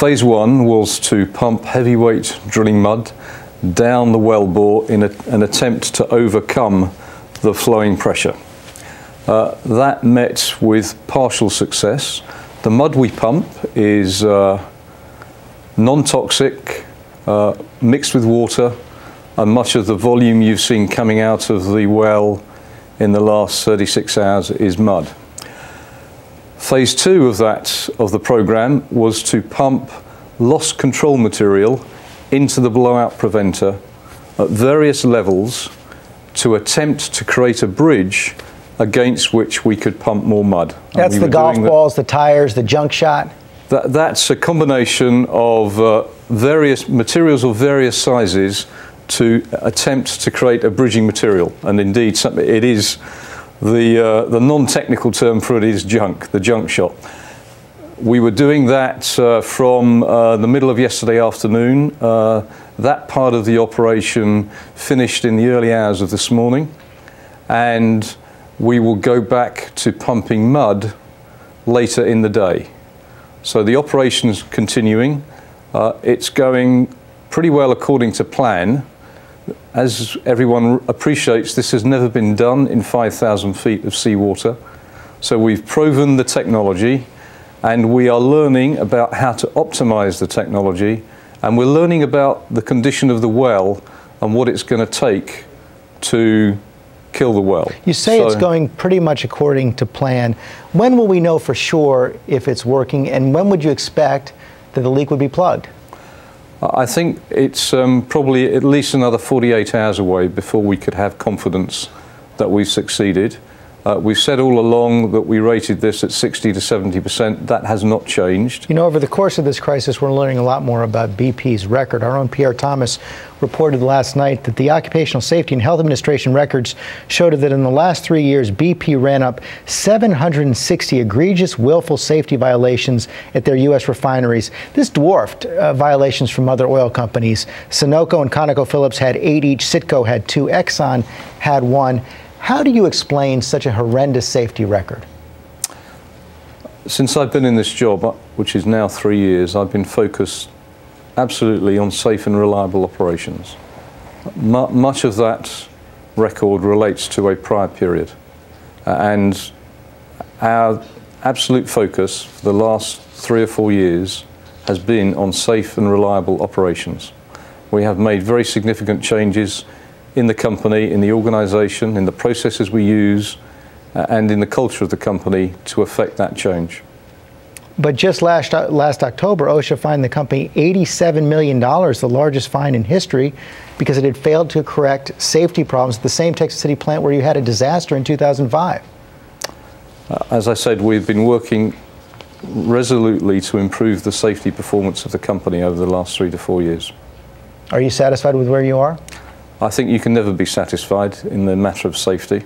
Phase one was to pump heavyweight drilling mud down the well bore in a, an attempt to overcome the flowing pressure. Uh, that met with partial success. The mud we pump is uh, non-toxic, uh, mixed with water, and much of the volume you've seen coming out of the well in the last 36 hours is mud. Phase two of that, of the program, was to pump loss control material into the blowout preventer at various levels to attempt to create a bridge against which we could pump more mud. That's the golf balls, the tires, the junk shot? That, that's a combination of uh, various materials of various sizes to attempt to create a bridging material. And indeed, it is the, uh, the non-technical term for it is junk, the junk shot. We were doing that uh, from uh, the middle of yesterday afternoon. Uh, that part of the operation finished in the early hours of this morning. And we will go back to pumping mud later in the day. So the operation's continuing. Uh, it's going pretty well according to plan as everyone appreciates, this has never been done in 5,000 feet of seawater. So we've proven the technology and we are learning about how to optimize the technology and we're learning about the condition of the well and what it's going to take to kill the well. You say so, it's going pretty much according to plan. When will we know for sure if it's working and when would you expect that the leak would be plugged? I think it's um, probably at least another 48 hours away before we could have confidence that we've succeeded. Uh, we've said all along that we rated this at 60 to 70 percent. That has not changed. You know, over the course of this crisis, we're learning a lot more about BP's record. Our own Pierre Thomas reported last night that the Occupational Safety and Health Administration records showed that in the last three years, BP ran up 760 egregious willful safety violations at their U.S. refineries. This dwarfed uh, violations from other oil companies. Sunoco and ConocoPhillips had eight each. Citgo had two. Exxon had one. How do you explain such a horrendous safety record? Since I've been in this job, uh, which is now three years, I've been focused absolutely on safe and reliable operations. Much of that record relates to a prior period. Uh, and our absolute focus for the last three or four years has been on safe and reliable operations. We have made very significant changes in the company, in the organisation, in the processes we use, uh, and in the culture of the company to affect that change. But just last, uh, last October, OSHA fined the company $87 million, the largest fine in history, because it had failed to correct safety problems at the same Texas City plant where you had a disaster in 2005. Uh, as I said, we've been working resolutely to improve the safety performance of the company over the last three to four years. Are you satisfied with where you are? I think you can never be satisfied in the matter of safety.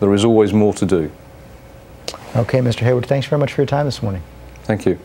There is always more to do. Okay, Mr. Hayward, thanks very much for your time this morning. Thank you.